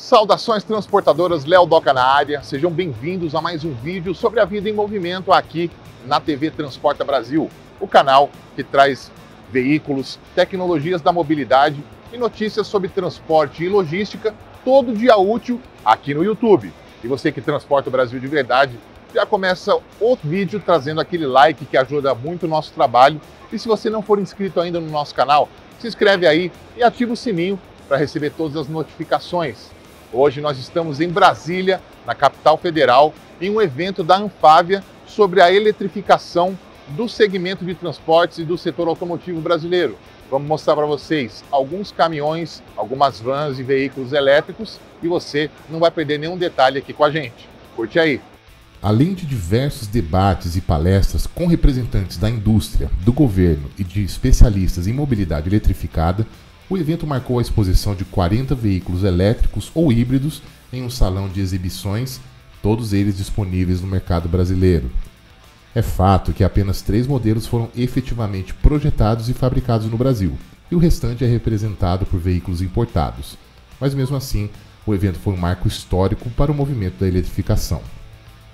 Saudações transportadoras, Léo Doca na área. Sejam bem-vindos a mais um vídeo sobre a vida em movimento aqui na TV Transporta Brasil, o canal que traz veículos, tecnologias da mobilidade e notícias sobre transporte e logística todo dia útil aqui no YouTube. E você que transporta o Brasil de verdade, já começa o vídeo trazendo aquele like que ajuda muito o nosso trabalho. E se você não for inscrito ainda no nosso canal, se inscreve aí e ativa o sininho para receber todas as notificações. Hoje nós estamos em Brasília, na capital federal, em um evento da Anfávia sobre a eletrificação do segmento de transportes e do setor automotivo brasileiro. Vamos mostrar para vocês alguns caminhões, algumas vans e veículos elétricos e você não vai perder nenhum detalhe aqui com a gente. Curte aí! Além de diversos debates e palestras com representantes da indústria, do governo e de especialistas em mobilidade eletrificada, o evento marcou a exposição de 40 veículos elétricos ou híbridos em um salão de exibições, todos eles disponíveis no mercado brasileiro. É fato que apenas três modelos foram efetivamente projetados e fabricados no Brasil, e o restante é representado por veículos importados. Mas mesmo assim, o evento foi um marco histórico para o movimento da eletrificação.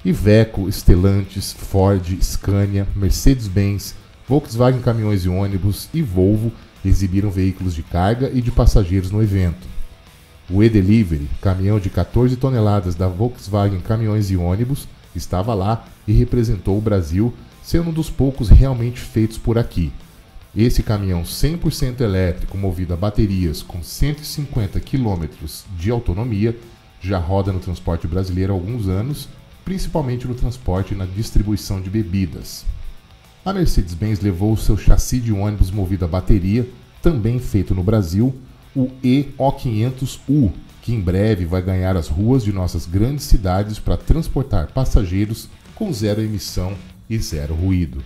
Iveco, Stellantis, Ford, Scania, Mercedes-Benz, Volkswagen Caminhões e Ônibus e Volvo exibiram veículos de carga e de passageiros no evento. O E-Delivery, caminhão de 14 toneladas da Volkswagen Caminhões e Ônibus, estava lá e representou o Brasil, sendo um dos poucos realmente feitos por aqui. Esse caminhão 100% elétrico movido a baterias com 150 km de autonomia já roda no transporte brasileiro há alguns anos, principalmente no transporte e na distribuição de bebidas. A Mercedes-Benz levou o seu chassi de ônibus movido a bateria, também feito no Brasil, o EO500U, que em breve vai ganhar as ruas de nossas grandes cidades para transportar passageiros com zero emissão e zero ruído.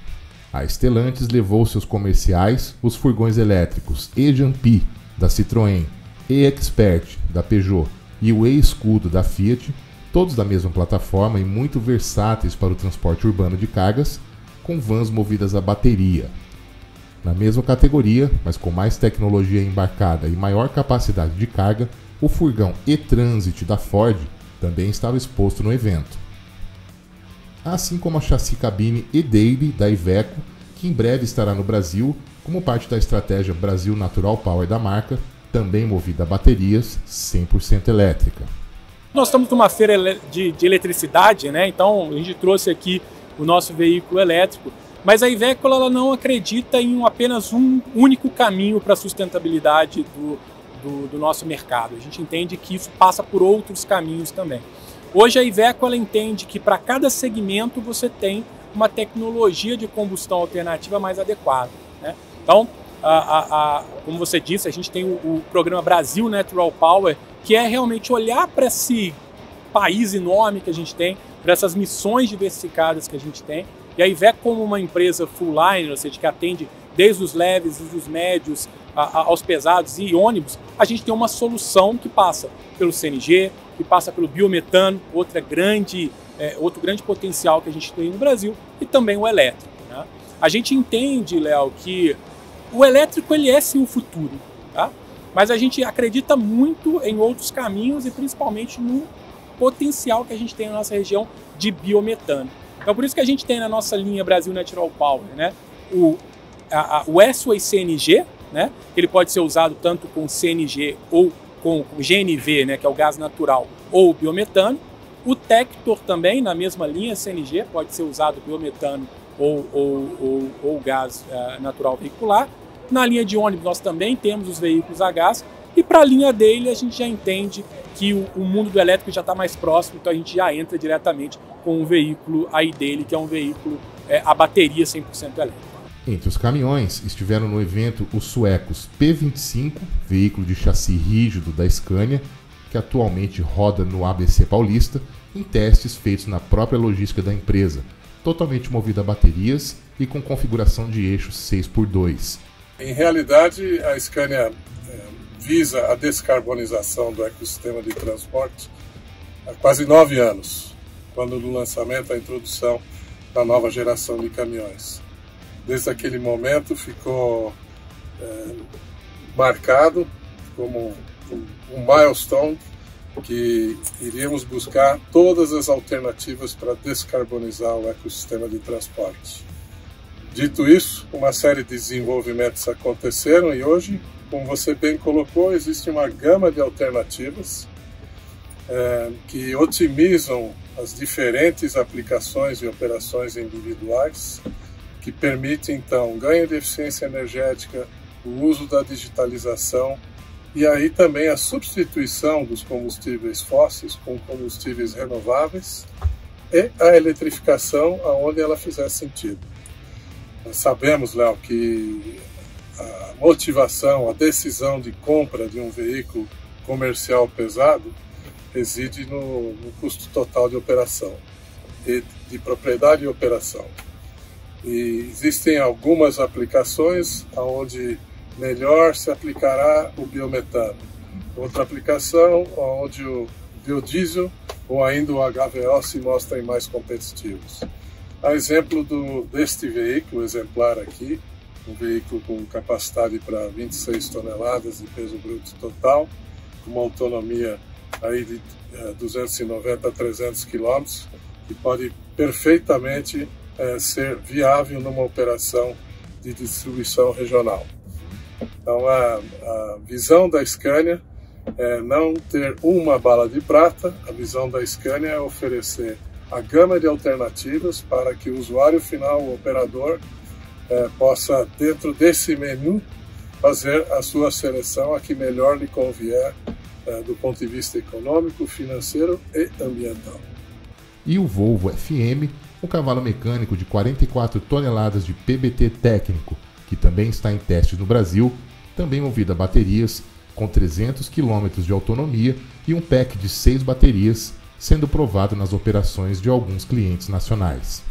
A Stellantis levou seus comerciais, os furgões elétricos E-Jampi, da Citroën, E-Expert, da Peugeot e o E-Escudo, da Fiat, todos da mesma plataforma e muito versáteis para o transporte urbano de cargas, com vans movidas a bateria. Na mesma categoria, mas com mais tecnologia embarcada e maior capacidade de carga, o furgão e-Transit da Ford também estava exposto no evento. Assim como a chassi cabine e-Daily da Iveco, que em breve estará no Brasil como parte da estratégia Brasil Natural Power da marca, também movida a baterias 100% elétrica. Nós estamos numa feira de, de eletricidade, né? então a gente trouxe aqui o nosso veículo elétrico. Mas a Iveco ela não acredita em apenas um único caminho para a sustentabilidade do, do, do, nosso mercado. A gente entende que isso passa por outros caminhos também. Hoje a Iveco entende que para cada segmento você tem uma tecnologia de combustão alternativa mais adequada. Né? Então, a, a, a, como você disse, a gente tem o, o programa Brasil Natural Power, que é realmente olhar para esse país enorme que a gente tem, para essas missões diversificadas que a gente tem. E a IVEC, como uma empresa full line, ou seja, que atende desde os leves, os médios, a, a, aos pesados e ônibus, a gente tem uma solução que passa pelo CNG, que passa pelo biometano, outra grande, é, outro grande potencial que a gente tem no Brasil, e também o elétrico. Né? A gente entende, Léo, que o elétrico ele é sim o futuro, tá? mas a gente acredita muito em outros caminhos e principalmente no potencial que a gente tem na nossa região de biometano. Então, por isso que a gente tem na nossa linha Brasil Natural Power, né, o, o S-Way CNG, né, ele pode ser usado tanto com CNG ou com GNV, né, que é o gás natural, ou biometano. O Tector também, na mesma linha CNG, pode ser usado biometano ou, ou, ou, ou gás uh, natural veicular. Na linha de ônibus, nós também temos os veículos a gás. E para a linha dele, a gente já entende que o, o mundo do elétrico já está mais próximo, então a gente já entra diretamente com o veículo aí dele, que é um veículo é, a bateria 100% elétrica. Entre os caminhões estiveram no evento os suecos P25, veículo de chassi rígido da Scania, que atualmente roda no ABC Paulista, em testes feitos na própria logística da empresa, totalmente movido a baterias e com configuração de eixo 6x2. Em realidade, a Scania visa a descarbonização do ecossistema de transporte há quase nove anos, quando do lançamento, a introdução da nova geração de caminhões. Desde aquele momento ficou é, marcado como um, milestone que iríamos buscar todas as alternativas para descarbonizar o ecossistema de transporte. Dito isso, uma série de desenvolvimentos aconteceram e hoje, como você bem colocou, existe uma gama de alternativas é, que otimizam as diferentes aplicações e operações individuais, que permitem então ganho de eficiência energética, o uso da digitalização e aí também a substituição dos combustíveis fósseis com combustíveis renováveis e a eletrificação aonde ela fizer sentido. Nós sabemos, Léo, que a motivação, a decisão de compra de um veículo comercial pesado reside no, no custo total de operação, e de propriedade e operação. E existem algumas aplicações onde melhor se aplicará o biometano. Outra aplicação onde o biodiesel ou ainda o HVO se mostrem mais competitivos. A exemplo do, deste veículo exemplar aqui, um veículo com capacidade para 26 toneladas de peso bruto total, com uma autonomia aí de 290 a 300 quilômetros, que pode perfeitamente é, ser viável numa operação de distribuição regional. Então, a, a visão da Scania é não ter uma bala de prata, a visão da Scania é oferecer a gama de alternativas para que o usuário final, o operador, é, possa, dentro desse menu, fazer a sua seleção a que melhor lhe convier é, do ponto de vista econômico, financeiro e ambiental. E o Volvo FM, um cavalo mecânico de 44 toneladas de PBT técnico, que também está em testes no Brasil, também movido a baterias, com 300 km de autonomia e um pack de 6 baterias, sendo provado nas operações de alguns clientes nacionais.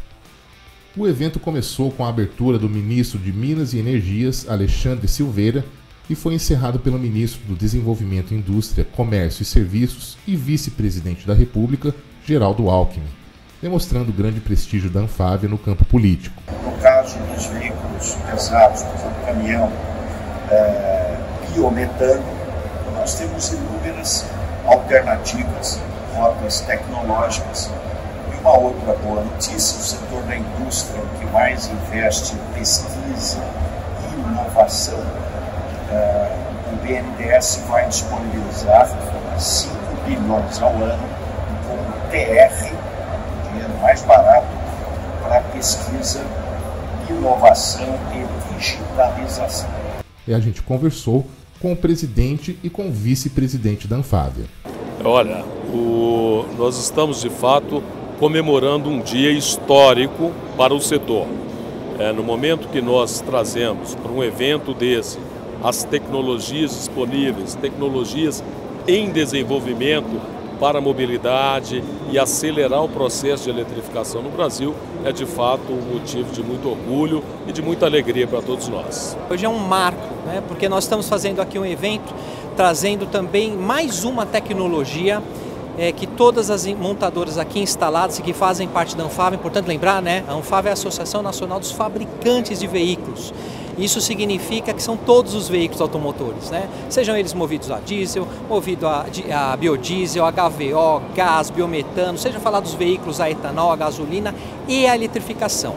O evento começou com a abertura do ministro de Minas e Energias, Alexandre Silveira, e foi encerrado pelo ministro do Desenvolvimento, Indústria, Comércio e Serviços e vice-presidente da República, Geraldo Alckmin, demonstrando o grande prestígio da Anfávia no campo político. No caso dos veículos pesados, por exemplo, caminhão, é, biometano, nós temos inúmeras alternativas, rotas tecnológicas. E uma outra boa notícia, o setor da indústria que mais investe em pesquisa e inovação, é, o BNDES vai disponibilizar 5 bilhões ao ano como TR, o dinheiro mais barato, para pesquisa, inovação e digitalização e a gente conversou com o presidente e com o vice-presidente da Anfávia. Olha, o, nós estamos de fato comemorando um dia histórico para o setor. É, no momento que nós trazemos para um evento desse as tecnologias disponíveis, tecnologias em desenvolvimento para a mobilidade e acelerar o processo de eletrificação no Brasil é de fato um motivo de muito orgulho e de muita alegria para todos nós. Hoje é um marco, né, porque nós estamos fazendo aqui um evento trazendo também mais uma tecnologia é, que todas as montadoras aqui instaladas e que fazem parte da Anfave, é importante lembrar, né? A Anfave é a Associação Nacional dos Fabricantes de Veículos. Isso significa que são todos os veículos automotores, né? sejam eles movidos a diesel, movido a, a biodiesel, HVO, gás, biometano, seja falar dos veículos a etanol, a gasolina e a eletrificação.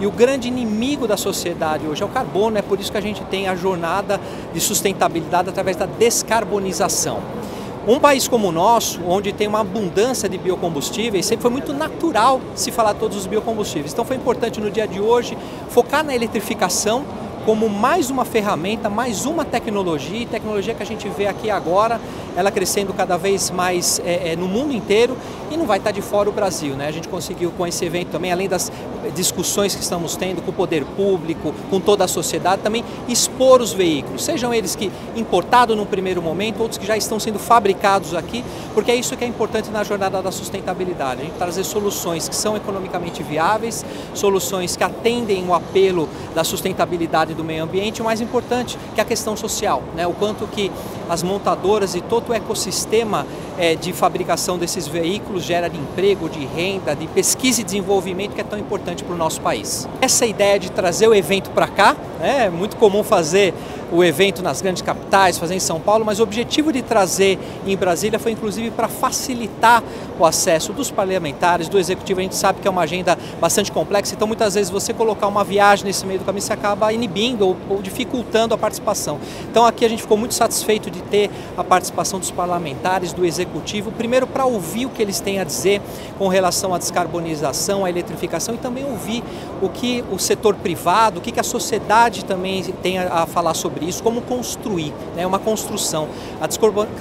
E o grande inimigo da sociedade hoje é o carbono, é por isso que a gente tem a jornada de sustentabilidade através da descarbonização. Um país como o nosso, onde tem uma abundância de biocombustíveis, sempre foi muito natural se falar todos os biocombustíveis. Então foi importante no dia de hoje focar na eletrificação como mais uma ferramenta, mais uma tecnologia, tecnologia que a gente vê aqui agora, ela crescendo cada vez mais é, é, no mundo inteiro e não vai estar de fora o Brasil. Né? A gente conseguiu com esse evento também, além das discussões que estamos tendo com o poder público, com toda a sociedade, também expor os veículos, sejam eles que importados num primeiro momento, outros que já estão sendo fabricados aqui, porque é isso que é importante na jornada da sustentabilidade, a gente trazer soluções que são economicamente viáveis, soluções que atendem o apelo da sustentabilidade do meio ambiente, o mais importante, que é a questão social, né? o quanto que as montadoras e todo o ecossistema é, de fabricação desses veículos gera de emprego, de renda, de pesquisa e desenvolvimento que é tão importante para o nosso país. Essa ideia de trazer o evento para cá, né, é muito comum fazer o evento nas grandes capitais, fazer em São Paulo, mas o objetivo de trazer em Brasília foi inclusive para facilitar o acesso dos parlamentares, do executivo. A gente sabe que é uma agenda bastante complexa, então muitas vezes você colocar uma viagem nesse meio do caminho, você acaba inibindo ou, ou dificultando a participação. Então aqui a gente ficou muito satisfeito de ter a participação dos parlamentares, do executivo, primeiro para ouvir o que eles têm a dizer com relação à descarbonização, à eletrificação e também ouvir o que o setor privado, o que a sociedade também tem a falar sobre isso, como construir, né, uma construção. A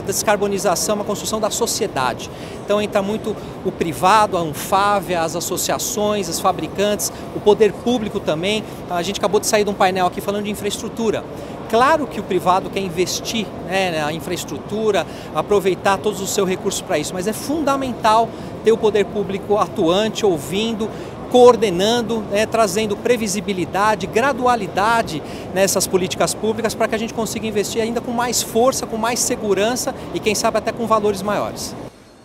descarbonização é uma construção da sociedade. Então entra muito o privado, a Anfávia, as associações, os fabricantes, o poder público também. A gente acabou de sair de um painel aqui falando de infraestrutura. Claro que o privado quer investir né, na infraestrutura, aproveitar todos os seus recursos para isso, mas é fundamental ter o poder público atuante, ouvindo, coordenando, né, trazendo previsibilidade, gradualidade nessas políticas públicas para que a gente consiga investir ainda com mais força, com mais segurança e quem sabe até com valores maiores.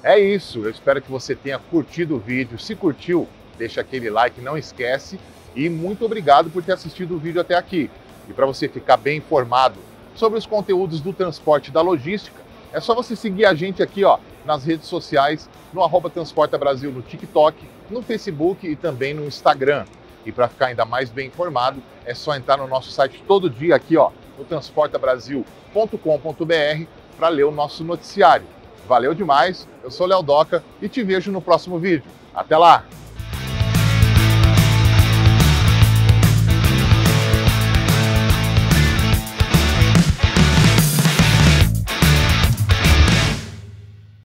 É isso, eu espero que você tenha curtido o vídeo. Se curtiu, deixa aquele like, não esquece. E muito obrigado por ter assistido o vídeo até aqui. E para você ficar bem informado sobre os conteúdos do transporte e da logística, é só você seguir a gente aqui ó, nas redes sociais, no arroba Transporta Brasil no TikTok, no Facebook e também no Instagram. E para ficar ainda mais bem informado, é só entrar no nosso site todo dia aqui ó, no transportabrasil.com.br para ler o nosso noticiário. Valeu demais, eu sou Léo Doca e te vejo no próximo vídeo. Até lá!